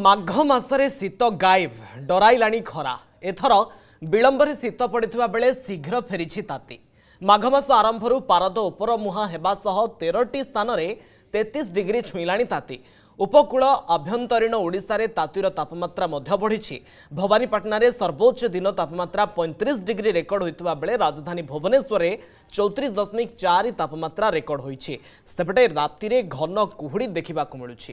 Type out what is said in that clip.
ମାଘ ମାସରେ ଶୀତ ଗାୟବ ଡରାଇଲାଣି ଖରା। ଏଥର ବିଳମ୍ବରେ ଶୀତ ପଡ଼ିଥିବା ବେଳେ ଶୀଘ୍ର ଫେରିଛି ତାତି। ମାଘ ମାସ ଆରମ୍ଭରୁ ପାରଦ ଉପରମୁହାଁ ହେବା ସହ ତେରଟି ସ୍ଥାନରେ ତେତିଶ ଡିଗ୍ରୀ ଛୁଇଁଲାଣି ତାତି। ଉପକୂଳ ଆଭ୍ୟନ୍ତରୀଣ ଓଡ଼ିଶାରେ ତାତିର ତାପମାତ୍ରା ମଧ୍ୟ ବଢ଼ିଛି। ଭବାନୀପାଟଣାରେ ସର୍ବୋଚ୍ଚ ଦିନ ତାପମାତ୍ରା ପଇଁତିରିଶ ଡିଗ୍ରୀ ରେକର୍ଡ ହୋଇଥିବା ବେଳେ ରାଜଧାନୀ ଭୁବନେଶ୍ୱରରେ ଚଉତିରିଶ ଦଶମିକ ଚାରି ତାପମାତ୍ରା ରେକର୍ଡ ହୋଇଛି। ସେପଟେ ରାତିରେ ଘନ କୁହୁଡ଼ି ଦେଖିବାକୁ ମିଳୁଛି।